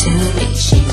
to me. She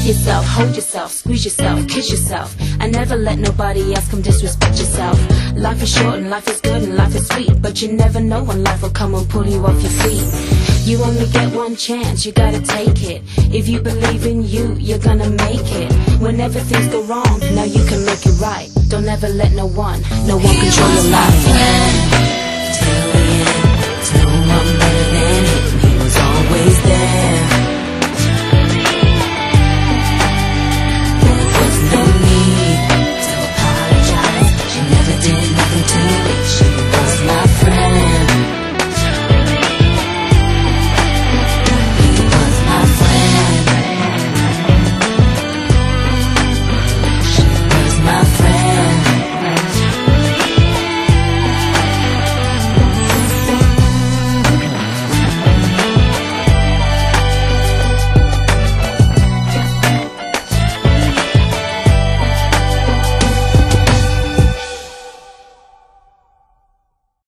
love yourself, hold yourself, squeeze yourself, kiss yourself. And never let nobody else come disrespect yourself. Life is short and life is good and life is sweet. But you never know when life will come and pull you off your feet. You only get one chance, you gotta take it. If you believe in you, you're gonna make it. Whenever things go wrong, now you can make it right. Don't ever let no one, no one control your life.